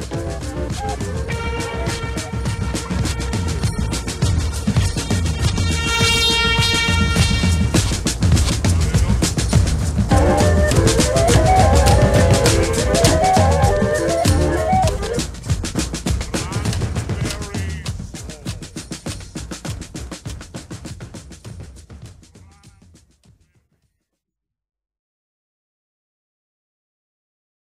Música